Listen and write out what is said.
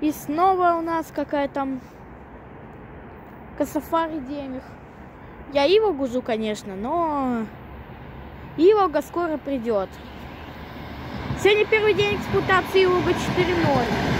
И снова у нас какая там Косафари денег. Я его гузу, конечно, но Иволга скоро придет. Сегодня первый день эксплуатации Иволга 4.0.